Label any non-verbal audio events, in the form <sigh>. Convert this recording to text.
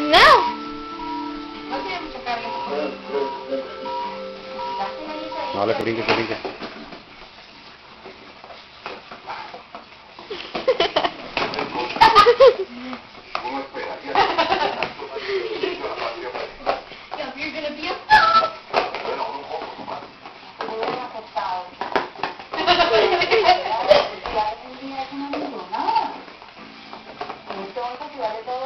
Não! Olha, coringa coringa <laughs> Então, eu